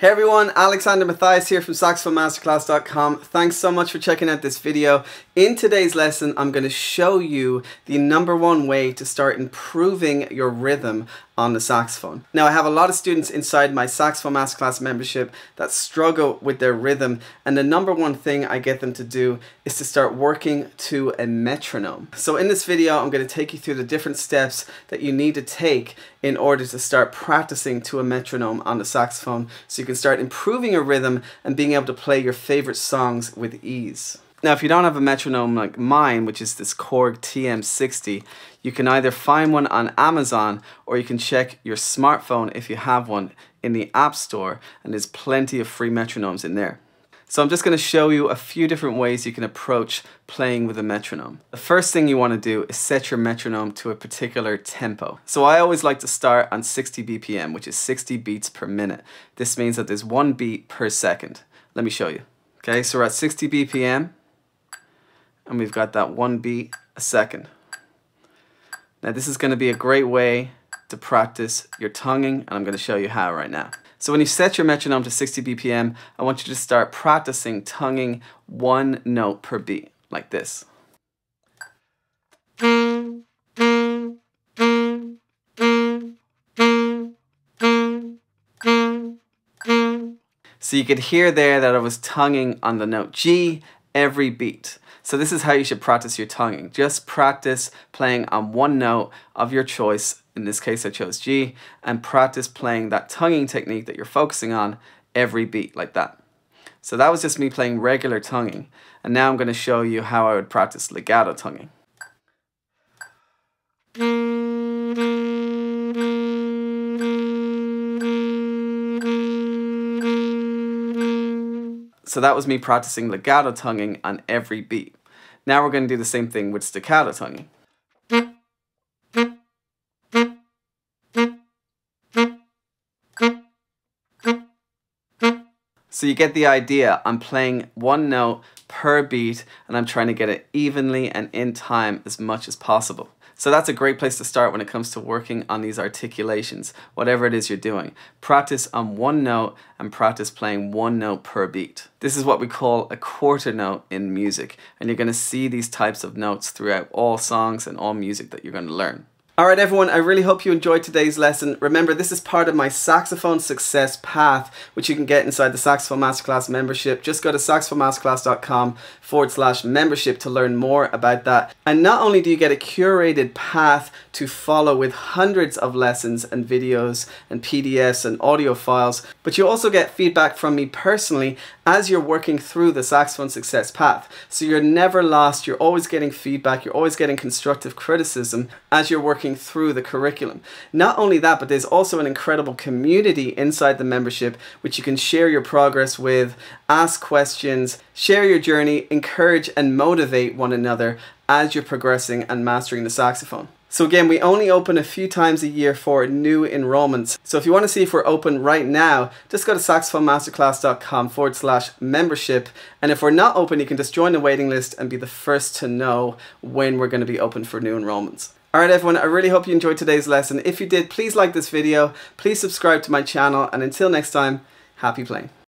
Hey everyone, Alexander Mathias here from saxophonemasterclass.com. Thanks so much for checking out this video. In today's lesson, I'm going to show you the number one way to start improving your rhythm on the saxophone. Now I have a lot of students inside my Saxophone Masterclass membership that struggle with their rhythm and the number one thing I get them to do is to start working to a metronome. So in this video I'm going to take you through the different steps that you need to take in order to start practicing to a metronome on the saxophone so you can start improving your rhythm and being able to play your favorite songs with ease. Now, if you don't have a metronome like mine, which is this Korg TM60, you can either find one on Amazon or you can check your smartphone if you have one in the App Store, and there's plenty of free metronomes in there. So I'm just going to show you a few different ways you can approach playing with a metronome. The first thing you want to do is set your metronome to a particular tempo. So I always like to start on 60 BPM, which is 60 beats per minute. This means that there's one beat per second. Let me show you. Okay, so we're at 60 BPM and we've got that one beat a second. Now this is going to be a great way to practice your tonguing and I'm going to show you how right now. So when you set your metronome to 60 BPM, I want you to start practicing tonguing one note per beat, like this. So you could hear there that I was tonguing on the note G every beat. So this is how you should practice your tonguing. Just practice playing on one note of your choice. In this case, I chose G, and practice playing that tonguing technique that you're focusing on every beat like that. So that was just me playing regular tonguing. And now I'm going to show you how I would practice legato tonguing. So that was me practicing legato tonguing on every beat. Now we're going to do the same thing with staccato tonguing. So you get the idea. I'm playing one note per beat and I'm trying to get it evenly and in time as much as possible. So that's a great place to start when it comes to working on these articulations, whatever it is you're doing. Practice on one note and practice playing one note per beat. This is what we call a quarter note in music, and you're going to see these types of notes throughout all songs and all music that you're going to learn. Alright everyone, I really hope you enjoyed today's lesson. Remember, this is part of my Saxophone Success Path, which you can get inside the Saxophone Masterclass membership. Just go to saxophonemasterclass.com forward slash membership to learn more about that. And not only do you get a curated path to follow with hundreds of lessons and videos and PDFs and audio files, but you also get feedback from me personally as you're working through the Saxophone Success Path. So you're never lost, you're always getting feedback, you're always getting constructive criticism as you're working through the curriculum. Not only that, but there's also an incredible community inside the membership which you can share your progress with, ask questions, share your journey, encourage and motivate one another as you're progressing and mastering the saxophone. So again, we only open a few times a year for new enrollments. So if you want to see if we're open right now, just go to saxophonemasterclass.com forward slash membership. And if we're not open, you can just join the waiting list and be the first to know when we're going to be open for new enrollments. Alright everyone, I really hope you enjoyed today's lesson. If you did, please like this video, please subscribe to my channel, and until next time, happy playing.